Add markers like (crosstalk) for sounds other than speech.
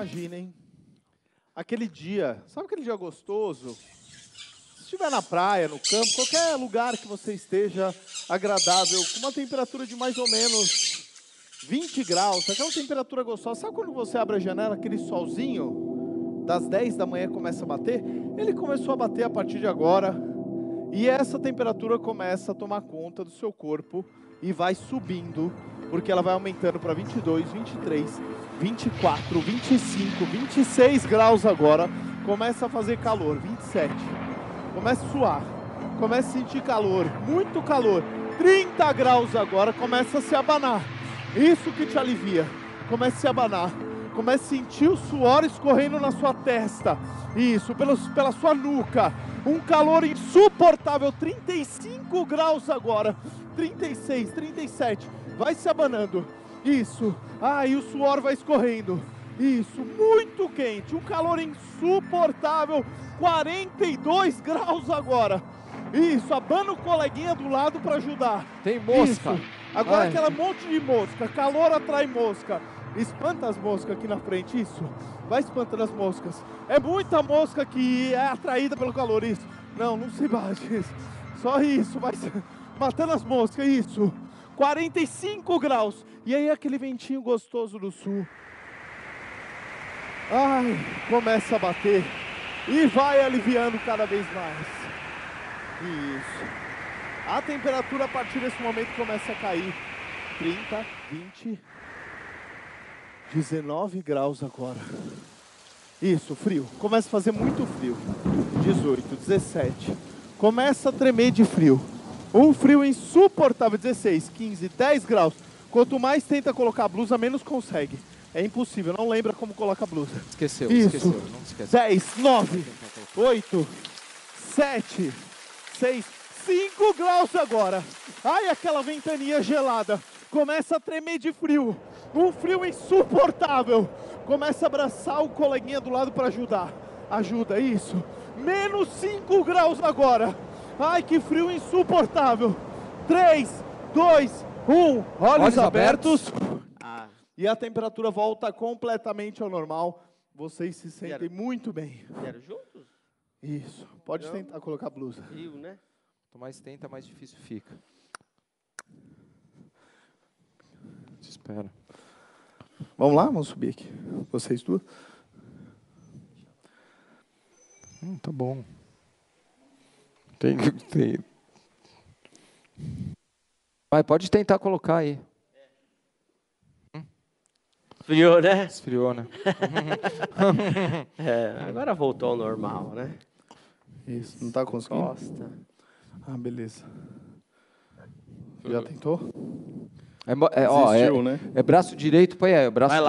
imaginem aquele dia, sabe aquele dia gostoso? Se estiver na praia, no campo, qualquer lugar que você esteja agradável, com uma temperatura de mais ou menos 20 graus, aquela temperatura gostosa. Sabe quando você abre a janela, aquele solzinho, das 10 da manhã começa a bater? Ele começou a bater a partir de agora, e essa temperatura começa a tomar conta do seu corpo e vai subindo, porque ela vai aumentando para 22, 23, 24, 25, 26 graus agora. Começa a fazer calor, 27. Começa a suar, começa a sentir calor, muito calor. 30 graus agora, começa a se abanar. Isso que te alivia. Começa a se abanar. Começa a sentir o suor escorrendo na sua testa. Isso, pelos, pela sua nuca. Um calor insuportável. 35 graus agora. 36, 37. Vai se abanando. Isso. Ah, e o suor vai escorrendo. Isso, muito quente. Um calor insuportável. 42 graus agora. Isso, abana o coleguinha do lado para ajudar. Tem mosca. Isso. Agora Ai. aquela monte de mosca. Calor atrai mosca. Espanta as moscas aqui na frente, isso. Vai espantando as moscas. É muita mosca que é atraída pelo calor, isso. Não, não se bate, isso. Só isso, vai matando as moscas, isso. 45 graus. E aí aquele ventinho gostoso do sul. Ai, começa a bater. E vai aliviando cada vez mais. Isso. A temperatura a partir desse momento começa a cair. 30, 20, 19 graus agora. Isso, frio. Começa a fazer muito frio. 18, 17. Começa a tremer de frio. Um frio insuportável. 16, 15, 10 graus. Quanto mais tenta colocar a blusa, menos consegue. É impossível, não lembra como coloca a blusa. Esqueceu, Isso. esqueceu. Não esquece. 10, 9, 8, 7, 6, 5 graus agora. Ai, aquela ventania gelada. Começa a tremer de frio. Um frio insuportável. Começa a abraçar o coleguinha do lado para ajudar. Ajuda, isso. Menos 5 graus agora. Ai, que frio insuportável. 3, 2, 1. Olhos, Olhos abertos. Ah, E a temperatura volta completamente ao normal. Vocês se sentem Quero. muito bem. vieram juntos? Isso. Pode Não. tentar colocar a blusa. Rio, né? Quanto mais tenta, mais difícil fica. Se espera. Vamos lá? Vamos subir aqui. Vocês duas. Hum, tá bom. Tem, tem. Vai, pode tentar colocar aí. Frio, né? Esfriou, né? (laughs) É, agora voltou ao normal, né? Isso. Não tá conseguindo? Costa. Ah, beleza. Já tentou? É, é, ó, é, né? é braço direito, põe aí, braço Vai lá.